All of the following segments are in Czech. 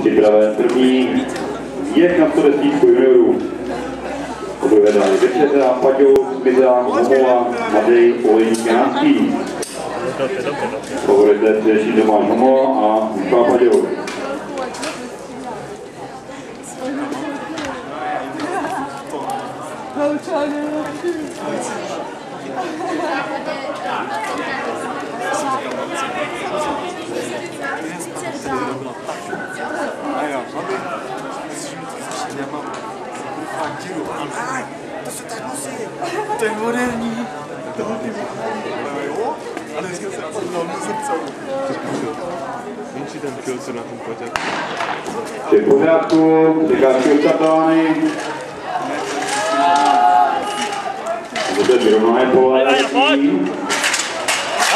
Připraven první je na 110 juniorů. Obě dále Večeřa, Paďou, Zmiza, Homova, Madej, Olejník, Janský. Favorité především Tomáš Homova a Lukáš Paďou. To se tak musí. To je moderní. Toho ty jo? A dneska se podíval na srdce. Menší ten kill, co na tom. Vše v pořádku, překážky odstartovány. Zde vyrovnané pole. Aja, pojď!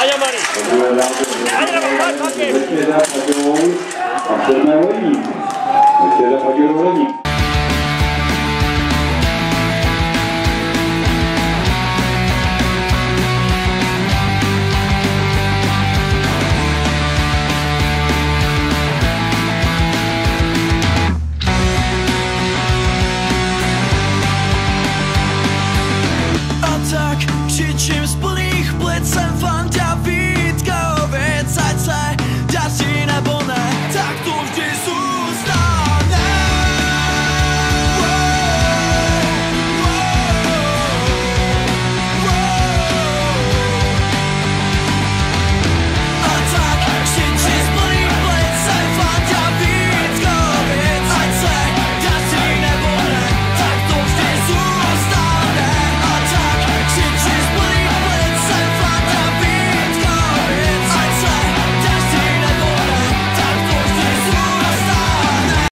Aja, Mari! Druhé dále Večeřa, Paďou a sedmé Olejník. Večeřa, Paďou, Olejník.